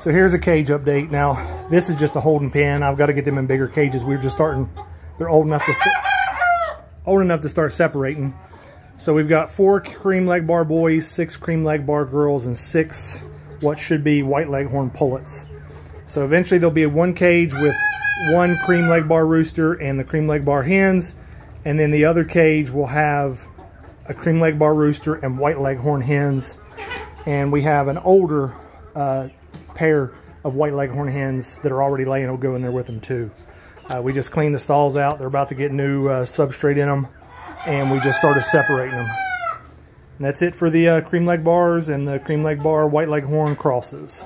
So here's a cage update. Now, this is just a holding pen. I've got to get them in bigger cages. We're just starting, they're old enough to, old enough to start separating. So we've got four cream Legbar boys, six cream Legbar girls, and six what should be white leghorn pullets. So eventually there'll be one cage with one cream Legbar rooster and the cream Legbar hens. And then the other cage will have a cream Legbar rooster and white leghorn hens. And we have an older uh, pair of white leghorn hens that are already laying will go in there with them too. Uh, we just cleaned the stalls out. They're about to get new uh, substrate in them. And we just started separating them. And that's it for the uh, cream Legbars and the cream Legbar white leghorn crosses.